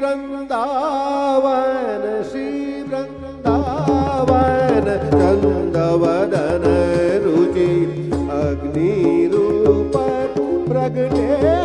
वृन्दावन श्री वृन्दावन चन्दवदन रुचि अग्निरूप प्रगटे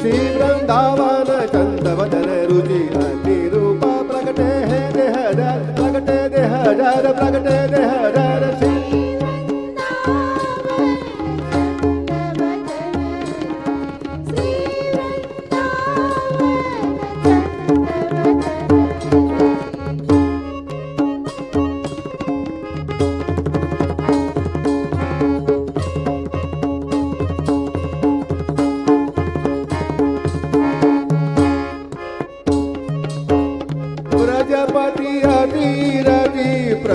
श्री वृंदावन चंदवदन रुचि रूप प्रकटे है देहदर प्रकटे देहदर प्रकटे देहदर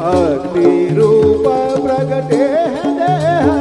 अग्नि रूप प्रगटे देह।